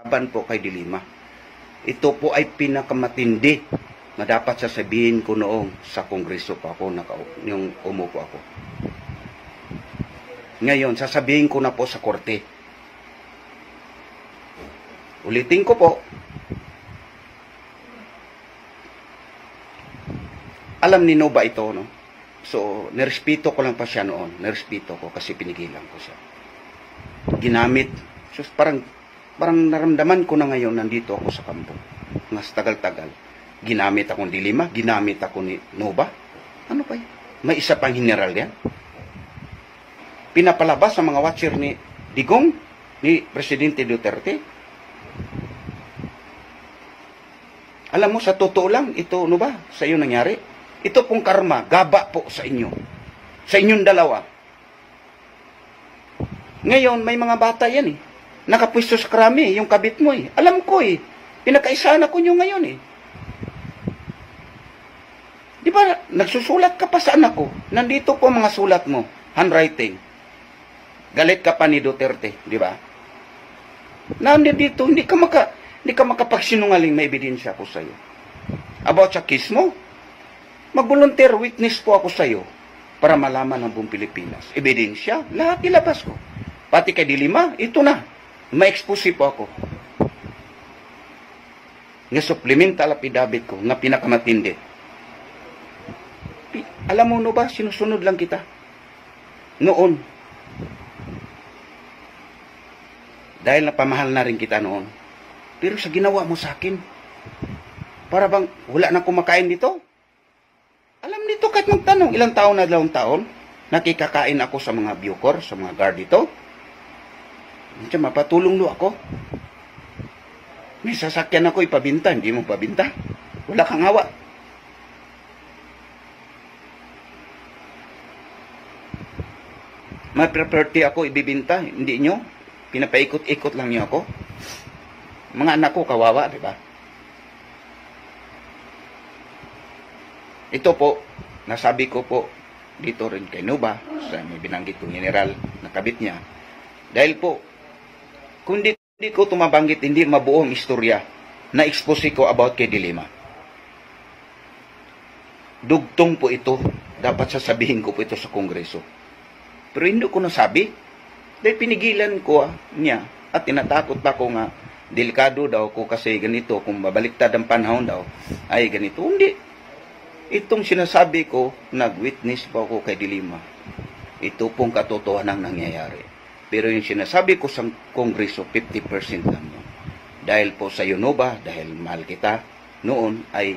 laban po kay Dilima. Ito po ay pinakamatindi na dapat sasabihin ko noong sa kongreso pa ako, naka, yung umupo ako. Ngayon, sasabihin ko na po sa korte. Ulitin ko po, alam ni Nova ito, no? So, nirespeto ko lang pa siya noon. Nirespeto ko kasi pinigilan ko siya. Ginamit. So, parang, parang naramdaman ko na ngayon nandito ako sa kampo. Mas tagal-tagal. Ginamit akong dilima, ginamit ako ni Nova. Ano pa yun? May isa pang general yan. Pinapalabas sa mga watcher ni Digong, ni Presidente Duterte. Alam mo, sa totoo lang, ito, ano ba, sa iyo nangyari? Ito pong karma, gaba po sa inyo. Sa inyong dalawa. Ngayon, may mga bata yan eh. Nakapwisto sa krami, yung kabit mo eh. Alam ko eh. Pinakaisahan ako nyo ngayon eh. Di ba, nagsusulat ka pa sa anak ko. Nandito po mga sulat mo. Handwriting. Galit ka pa ni Duterte, di ba? Nandito, hindi ka maka, hindi ka makapagsinungaling may ebidensya ko sa'yo. About sa kiss mo, mag-volunteer witness po ako sa'yo para malaman ng buong Pilipinas. Ebidensya, lahat ilabas ko. Pati kay Dilima, ito na. Ma-expose po ako. Nga supplemental affidavit ko, nga pinakamatindi. Pi- Alam mo no ba, sinusunod lang kita. Noon. Dahil napamahal na rin kita noon. Pero sa ginawa mo sa akin, para bang wala na kumakain dito? Alam nito kahit magtanong, ilang taon na dalawang taon, nakikakain ako sa mga Bucor, sa mga guard dito. Medyo mapatulong lo ako. May sasakyan ako ipabinta, hindi mo pabinta. Wala kang hawa. May property ako ibibinta, hindi nyo. Pinapaikot-ikot lang nyo ako. Mga anak ko kawawa, di ba? Ito po, nasabi ko po dito rin kay Nuba, sa may binanggit kong general na kabit niya. Dahil po, kung di, di ko tumabanggit, hindi mabuong istorya na expose ko about kay Dilima. Dugtong po ito. Dapat sasabihin ko po ito sa Kongreso. Pero hindi ko nasabi. Dahil pinigilan ko ah, niya at tinatakot ako nga delikado daw ko kasi ganito, kung babaliktad ang panahon daw, ay ganito. Hindi. Itong sinasabi ko, nag-witness po ako kay Dilima. Ito pong katotohanan nangyayari. Pero yung sinasabi ko sa Kongreso, 50% lang yun. Dahil po sa Yunova, dahil mahal kita, noon ay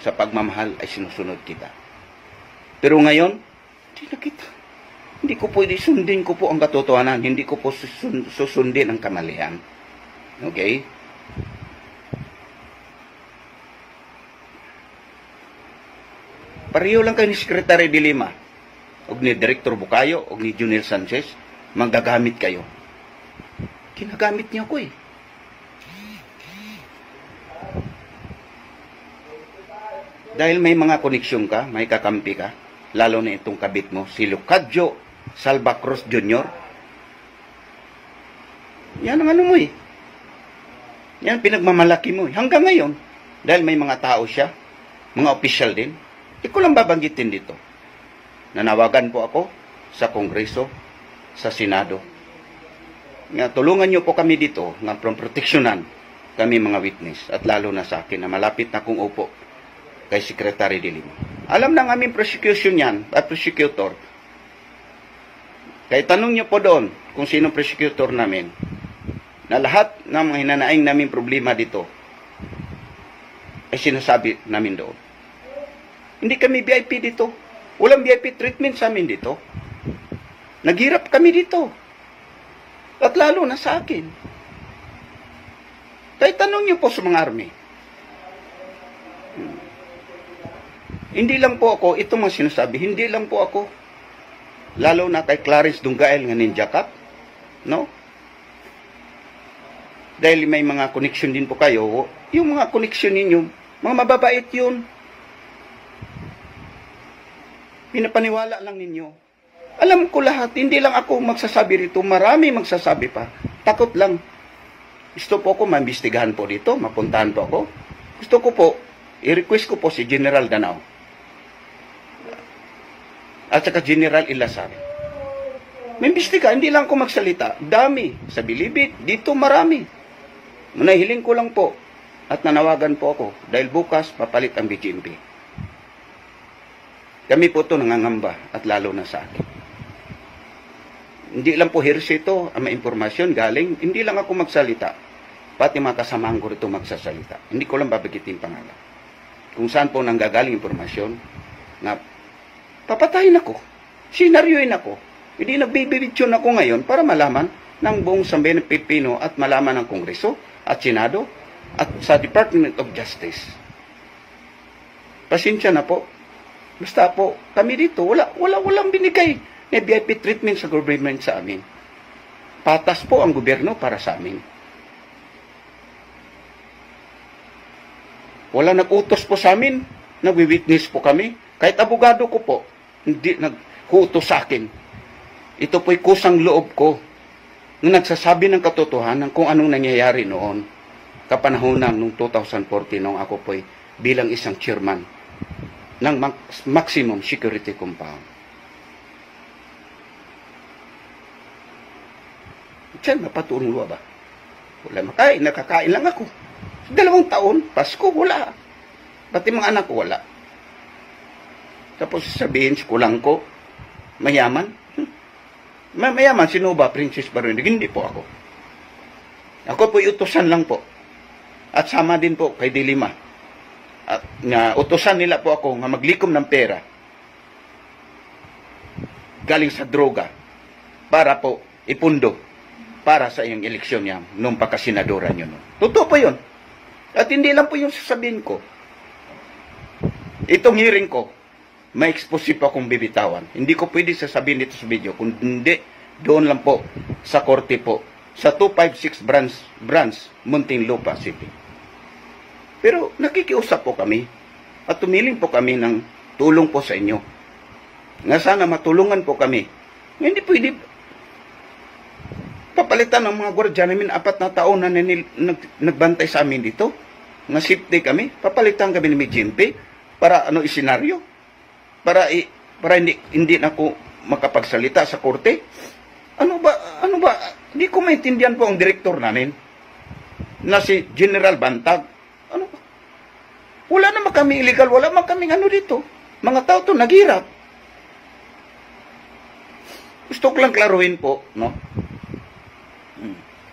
sa pagmamahal ay sinusunod kita. Pero ngayon, hindi na kita. Hindi ko pwede sundin ko po ang katotohanan. Hindi ko po susun- susundin ang kamalian. Okay? Pareho lang kayo ni Secretary de Lima o ni Director Bukayo o ni Junior Sanchez, manggagamit kayo. Ginagamit niyo ko eh. Dahil may mga koneksyon ka, may kakampi ka, lalo na itong kabit mo, si Lucadjo Salva Cruz Jr. Yan ang ano mo eh. Yan pinagmamalaki mo eh. Hanggang ngayon, dahil may mga tao siya, mga official din, Iko lang babanggitin dito. Nanawagan po ako sa Kongreso, sa Senado. Nga, tulungan niyo po kami dito from proteksyonan kami mga witness at lalo na sa akin na malapit na kong upo kay Secretary de Lima. Alam ng aming prosecution yan at prosecutor. Kaya tanong niyo po doon kung sino prosecutor namin na lahat ng mga hinanaing namin problema dito ay sinasabi namin doon. Hindi kami VIP dito. Walang VIP treatment sa amin dito. Naghirap kami dito. At lalo na sa akin. Kaya tanong niyo po sa mga army. Hmm. Hindi lang po ako, ito mga sinasabi, hindi lang po ako. Lalo na kay Clarence Dunggael nga Ninja Cup. No? Dahil may mga connection din po kayo, yung mga connection ninyo, mga mababait yun. Pinapaniwala lang ninyo. Alam ko lahat, hindi lang ako magsasabi rito, marami magsasabi pa. Takot lang. Gusto po ako maimbestigahan po dito, mapuntahan po ako. Gusto ko po, i-request ko po si General Danao. At saka General Ilasar. Maimbestiga, hindi lang ako magsalita. Dami. Sa Bilibid, dito marami. Manahiling ko lang po. At nanawagan po ako. Dahil bukas, papalit ang BGMP. Kami po ito nangangamba at lalo na sa akin. Hindi lang po hearsay ito, ang may impormasyon galing, hindi lang ako magsalita. Pati mga kasamahan ko rito magsasalita. Hindi ko lang babagitin pangalan. Kung saan po nanggagaling impormasyon na papatayin ako, sinaryoin ako. Hindi nagbibibitsyon ako ngayon para malaman ng buong sambayan ng Pilipino at malaman ng Kongreso at Senado at sa Department of Justice. Pasensya na po. Basta po, kami dito, wala, wala, walang binigay na VIP treatment sa government sa amin. Patas po ang gobyerno para sa amin. Wala nag-utos po sa amin. Nagwi-witness po kami. Kahit abogado ko po, hindi nag-utos sa akin. Ito po'y kusang loob ko na nagsasabi ng katotohanan kung anong nangyayari noon kapanahonan noong 2014 nung ako po'y bilang isang chairman ng maximum security compound. Diyan, mapatulong ba? Wala makain, nakakain lang ako. Dalawang taon, Pasko, wala. Pati mga anak ko, wala. Tapos sabihin, kulang ko, mayaman. Hmm. Mayaman, sino ba, Princess Baronig? Hindi po ako. Ako po utusan lang po. At sama din po kay Dilima. At nga utusan nila po ako nga maglikom ng pera galing sa droga para po ipundo para sa iyong eleksyon niya nung pagkasinadora niyo. No? Totoo po yun. At hindi lang po yung sasabihin ko. Itong hearing ko, may expose pa akong bibitawan. Hindi ko pwede sasabihin dito sa video. Kung hindi, doon lang po sa korte po. Sa 256 branch, branch Muntinlupa City. Pero nakikiusap po kami at tumiling po kami ng tulong po sa inyo. Nga sana matulungan po kami. Hindi pwede Papalitan ng mga gwardiya namin, apat na taon na nil, nag, nagbantay sa amin dito. Nga safety kami. Papalitan kami ni GMP para ano isenaryo. Para, i, para hindi, hindi na ako makapagsalita sa korte. Ano ba, ano ba, hindi ko maintindihan po ang direktor namin na si General Bantag. Ano ba? Wala naman kami illegal, wala naman kami ano dito. Mga tao to naghirap. Gusto ko lang klaruhin po, no?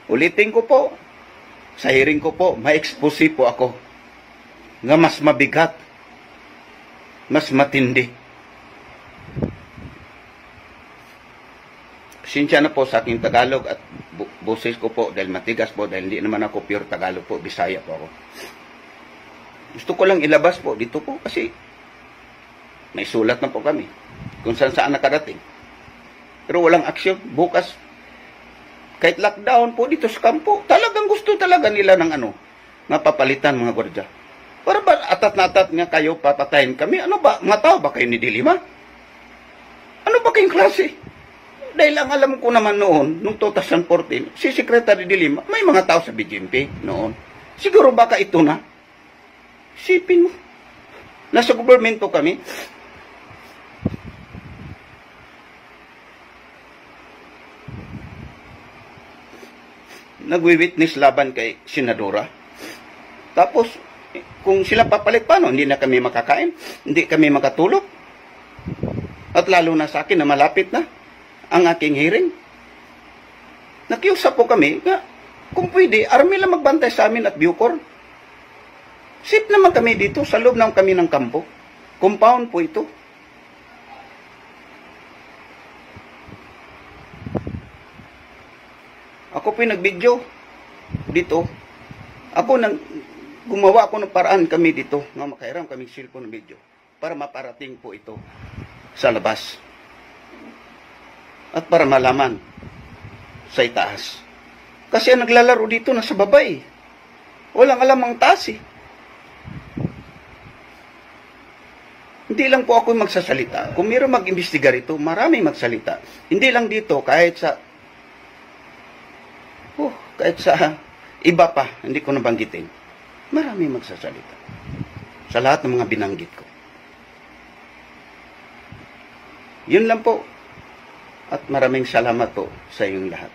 Ulitin ko po, sa hearing ko po, ma-expose po ako nga mas mabigat, mas matindi. Sinsya na po sa aking Tagalog at boses ko po dahil matigas po dahil hindi naman ako pure Tagalog po, Bisaya po ako. Gusto ko lang ilabas po dito po kasi may sulat na po kami kung saan saan nakarating. Pero walang aksyon. Bukas kahit lockdown po dito sa kampo, talagang gusto talaga nila ng ano, nga papalitan mga gwardiya. Para ba atat na atat nga kayo papatayin kami? Ano ba? Mga tao ba kayo ni Dilima? Ano ba kayong klase? Dahil ang alam ko naman noon, nung 2014, si Secretary Dilima, may mga tao sa BGMP noon. Siguro baka ito na. Sipin mo. Nasa government po kami, nagwi-witness laban kay Senadora. Tapos, kung sila papalit, paano? Hindi na kami makakain, hindi kami makatulog. At lalo na sa akin na malapit na ang aking hearing. Nakiusap po kami nga, kung pwede, army lang magbantay sa amin at Bucor. Safe naman kami dito, sa loob ng kami ng kampo. Compound po ito. Po nagbidyo dito. Ako nang gumawa ako ng paraan kami dito nga makairam kami cellphone ng video para maparating po ito sa labas. At para malaman sa itaas. Kasi ang naglalaro dito nasa babay. Walang alam ang taas eh. Hindi lang po ako magsasalita. Kung mayroong mag-imbestiga rito, marami magsalita. Hindi lang dito, kahit sa kahit sa iba pa, hindi ko nabanggitin, marami magsasalita. Sa lahat ng mga binanggit ko. Yun lang po. At maraming salamat po sa iyong lahat.